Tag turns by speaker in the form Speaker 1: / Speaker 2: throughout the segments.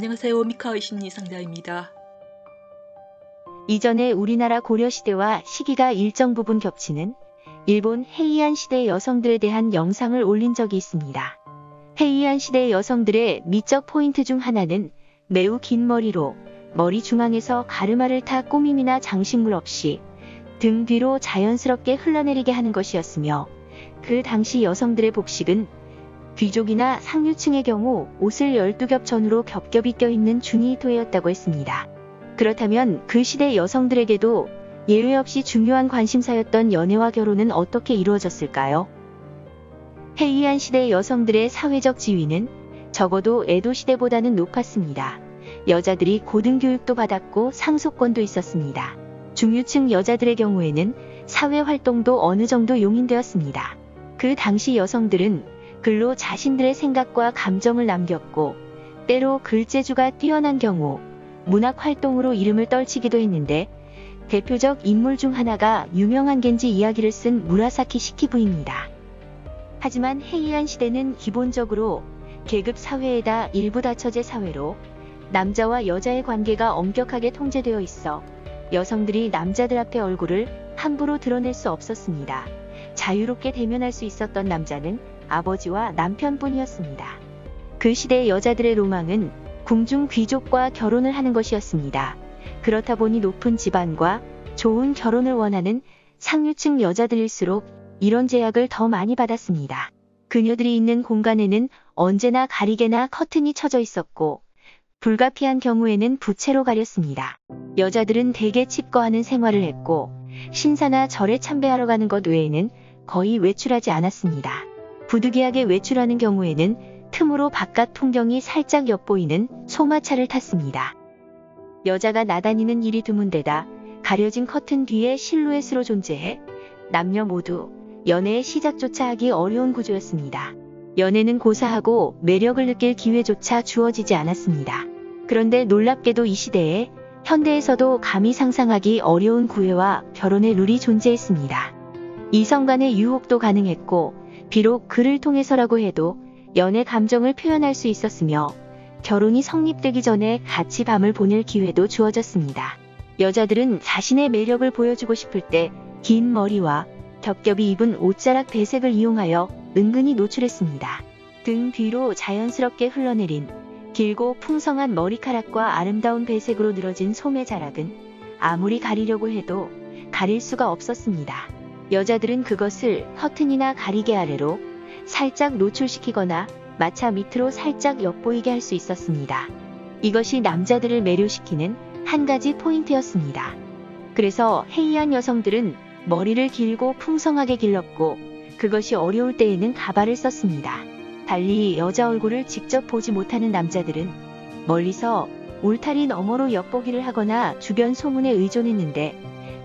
Speaker 1: 안녕하세요. 미카의 심리 상담입니다.
Speaker 2: 이전에 우리나라 고려시대와 시기가 일정 부분 겹치는 일본 헤이안 시대 여성들에 대한 영상을 올린 적이 있습니다. 헤이안 시대 여성들의 미적 포인트 중 하나는 매우 긴 머리로 머리 중앙에서 가르마를 타 꾸밈이나 장식물 없이 등 뒤로 자연스럽게 흘러내리게 하는 것이었으며 그 당시 여성들의 복식은 귀족이나 상류층의 경우 옷을 12겹 전후로 겹겹이 껴있는 주니토였다고 했습니다. 그렇다면 그 시대 여성들에게도 예외 없이 중요한 관심사였던 연애와 결혼은 어떻게 이루어졌을까요? 헤이안 시대 여성들의 사회적 지위는 적어도 에도 시대보다는 높았습니다. 여자들이 고등교육도 받았고 상속권도 있었습니다. 중유층 여자들의 경우에는 사회 활동도 어느 정도 용인되었습니다. 그 당시 여성들은 글로 자신들의 생각과 감정을 남겼고 때로 글재주가 뛰어난 경우 문학 활동으로 이름을 떨치기도 했는데 대표적 인물 중 하나가 유명한 겐지 이야기를 쓴 무라사키 시키부입니다. 하지만 헤이안 시대는 기본적으로 계급 사회에다 일부 다처제 사회로 남자와 여자의 관계가 엄격하게 통제되어 있어 여성들이 남자들 앞에 얼굴을 함부로 드러낼 수 없었습니다. 자유롭게 대면할 수 있었던 남자는 아버지와 남편뿐이었습니다. 그 시대 여자들의 로망은 궁중 귀족과 결혼을 하는 것이었습니다. 그렇다 보니 높은 집안과 좋은 결혼을 원하는 상류층 여자들일수록 이런 제약을 더 많이 받았습니다. 그녀들이 있는 공간에는 언제나 가리개나 커튼이 쳐져 있었고 불가피한 경우에는 부채로 가렸습니다. 여자들은 대개 칩거하는 생활을 했고 신사나 절에 참배하러 가는 것 외에는 거의 외출하지 않았습니다. 부득이하게 외출하는 경우에는 틈으로 바깥 풍경이 살짝 엿보이는 소마차를 탔습니다. 여자가 나다니는 일이 드문데다 가려진 커튼 뒤에 실루엣으로 존재해 남녀 모두 연애의 시작조차 하기 어려운 구조였습니다. 연애는 고사하고 매력을 느낄 기회조차 주어지지 않았습니다. 그런데 놀랍게도 이 시대에 현대에서도 감히 상상하기 어려운 구애와 결혼의 룰이 존재했습니다. 이성 간의 유혹도 가능했고 비록 글을 통해서라고 해도 연애 감정을 표현할 수 있었으며 결혼이 성립되기 전에 같이 밤을 보낼 기회도 주어졌습니다. 여자들은 자신의 매력을 보여주고 싶을 때 긴 머리와 겹겹이 입은 옷자락 배색을 이용하여 은근히 노출했습니다. 등 뒤로 자연스럽게 흘러내린 길고 풍성한 머리카락과 아름다운 배색으로 늘어진 소매 자락은 아무리 가리려고 해도 가릴 수가 없었습니다. 여자들은 그것을 커튼이나 가리개 아래로 살짝 노출시키거나 마차 밑으로 살짝 엿보이게 할 수 있었습니다. 이것이 남자들을 매료시키는 한 가지 포인트였습니다. 그래서 헤이안 여성들은 머리를 길고 풍성하게 길렀고 그것이 어려울 때에는 가발을 썼습니다. 달리 여자 얼굴을 직접 보지 못하는 남자들은 멀리서 울타리 너머로 엿보기를 하거나 주변 소문에 의존했는데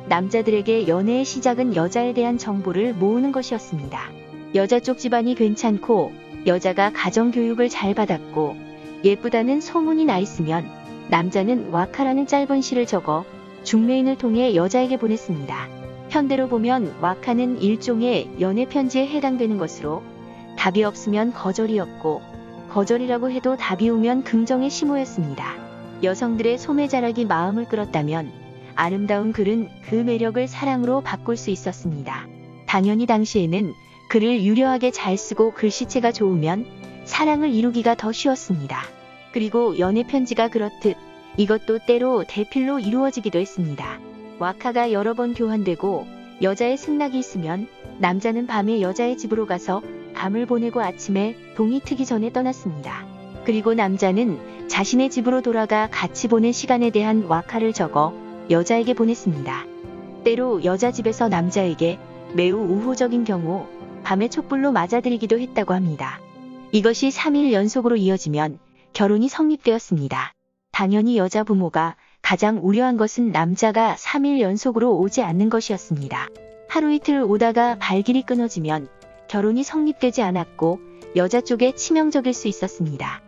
Speaker 2: 남자들에게 연애의 시작은 여자에 대한 정보를 모으는 것이었습니다. 여자 쪽 집안이 괜찮고 여자가 가정교육을 잘 받았고 예쁘다는 소문이 나 있으면 남자는 와카라는 짧은 시를 적어 중매인을 통해 여자에게 보냈습니다. 현대로 보면 와카는 일종의 연애 편지에 해당되는 것으로 답이 없으면 거절이었고 거절이라고 해도 답이 오면 긍정의 심호였습니다. 여성들의 소매자락이 마음을 끌었다면 아름다운 글은 그 매력을 사랑으로 바꿀 수 있었습니다. 당연히 당시에는 글을 유려하게 잘 쓰고 글씨체가 좋으면 사랑을 이루기가 더 쉬웠습니다. 그리고 연애 편지가 그렇듯 이것도 때로 대필로 이루어지기도 했습니다. 와카가 여러 번 교환되고 여자의 승낙이 있으면 남자는 밤에 여자의 집으로 가서 밤을 보내고 아침에 동이 트기 전에 떠났습니다. 그리고 남자는 자신의 집으로 돌아가 같이 보낸 시간에 대한 와카를 적어 여자에게 보냈습니다. 때로 여자 집에서 남자에게 매우 우호적인 경우 밤에 촛불로 맞아들이기도 했다고 합니다. 이것이 3일 연속으로 이어지면 결혼이 성립되었습니다. 당연히 여자 부모가 가장 우려한 것은 남자가 3일 연속으로 오지 않는 것이었습니다. 하루 이틀 오다가 발길이 끊어지면 결혼이 성립되지 않았고 여자 쪽에 치명적일 수 있었습니다.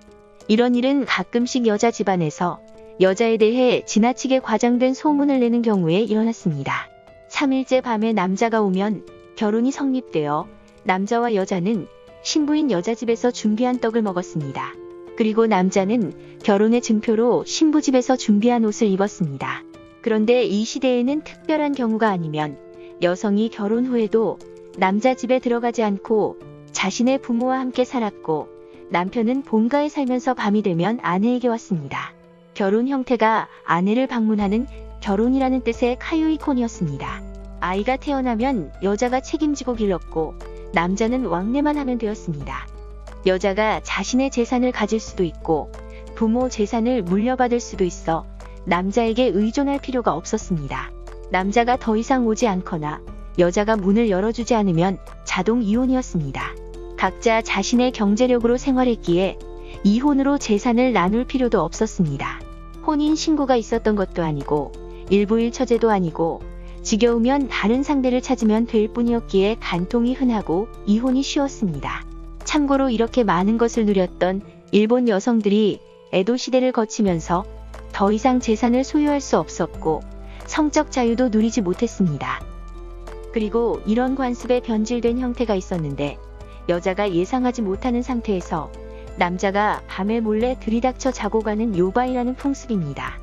Speaker 2: 이런 일은 가끔씩 여자 집안에서 여자에 대해 지나치게 과장된 소문을 내는 경우에 일어났습니다. 3일째 밤에 남자가 오면 결혼이 성립되어 남자와 여자는 신부인 여자 집에서 준비한 떡을 먹었습니다. 그리고 남자는 결혼의 증표로 신부 집에서 준비한 옷을 입었습니다. 그런데 이 시대에는 특별한 경우가 아니면 여성이 결혼 후에도 남자 집에 들어가지 않고 자신의 부모와 함께 살았고 남편은 본가에 살면서 밤이 되면 아내에게 왔습니다. 결혼 형태가 아내를 방문하는 결혼이라는 뜻의 카유이콘이었습니다. 아이가 태어나면 여자가 책임지고 길렀고 남자는 왕래만 하면 되었습니다. 여자가 자신의 재산을 가질 수도 있고 부모 재산을 물려받을 수도 있어 남자에게 의존할 필요가 없었습니다. 남자가 더 이상 오지 않거나 여자가 문을 열어주지 않으면 자동 이혼이었습니다. 각자 자신의 경제력으로 생활했기에 이혼으로 재산을 나눌 필요도 없었습니다. 혼인 신고가 있었던 것도 아니고 일부일 처제도 아니고 지겨우면 다른 상대를 찾으면 될 뿐이었기에 간통이 흔하고 이혼이 쉬웠습니다. 참고로 이렇게 많은 것을 누렸던 일본 여성들이 에도 시대를 거치면서 더 이상 재산을 소유할 수 없었고 성적 자유도 누리지 못했습니다. 그리고 이런 관습에 변질된 형태가 있었는데 여자가 예상하지 못하는 상태에서 남자가 밤에 몰래 들이닥쳐 자고 가는 요바이라는 풍습입니다.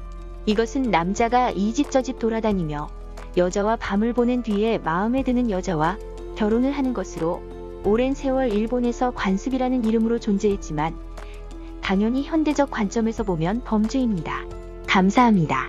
Speaker 2: 이것은 남자가 이 집 저 집 돌아다니며 여자와 밤을 보낸 뒤에 마음에 드는 여자와 결혼을 하는 것으로 오랜 세월 일본에서 관습이라는 이름으로 존재했지만 당연히 현대적 관점에서 보면 범죄입니다. 감사합니다.